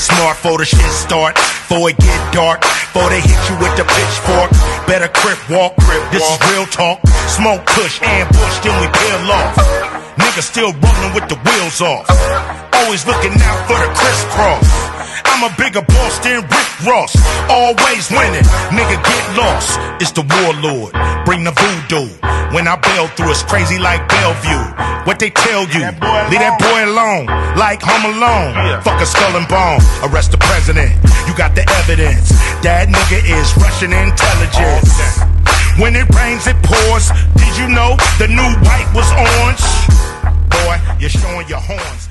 smart for the shit start. Before it get dark, before they hit you with the pitchfork. Better crip walk, crip This is real talk. Smoke push, ambush, then we peel off. Niggas still rolling with the wheels off. Always looking out for the crisscross. I'm a bigger boss than Rick Ross. Always winning, nigga get lost. It's the warlord, bring the voodoo. When I bail through, it's crazy like Bellevue. What they tell you, leave that boy alone, like Home Alone. Fuck a skull and bone, arrest the president. You got the evidence. That nigga is Russian intelligence. When it rains, it pours. Did you know the new white was orange? Boy, you're showing your horns.